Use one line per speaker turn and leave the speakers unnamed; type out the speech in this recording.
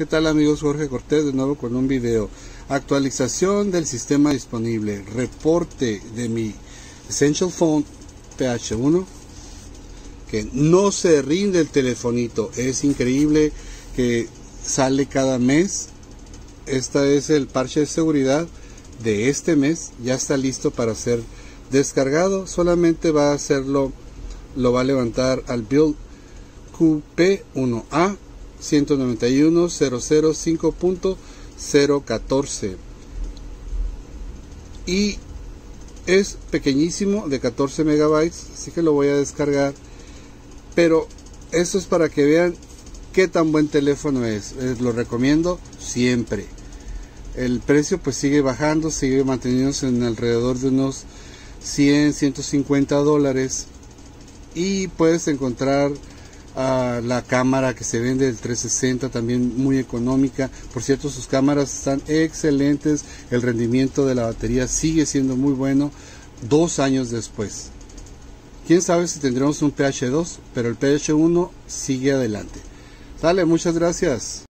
¿qué tal amigos? Jorge Cortés de nuevo con un video. Actualización del sistema disponible. Reporte de mi Essential Phone PH1. Que no se rinde el telefonito. Es increíble que sale cada mes. Este es el parche de seguridad de este mes. Ya está listo para ser descargado. Solamente va a hacerlo, lo va a levantar al build QP1A 191.005.014 y es pequeñísimo de 14 megabytes así que lo voy a descargar. Pero eso es para que vean qué tan buen teléfono es. Eh, lo recomiendo siempre. El precio pues sigue bajando sigue manteniéndose en alrededor de unos 100 150 dólares. Y puedes encontrar la cámara que se vende del 360 también muy económica. Por cierto sus cámaras están excelentes el rendimiento de la batería sigue siendo muy bueno dos años después. Quién sabe si tendremos un PH2 pero el PH1 sigue adelante. Sale muchas gracias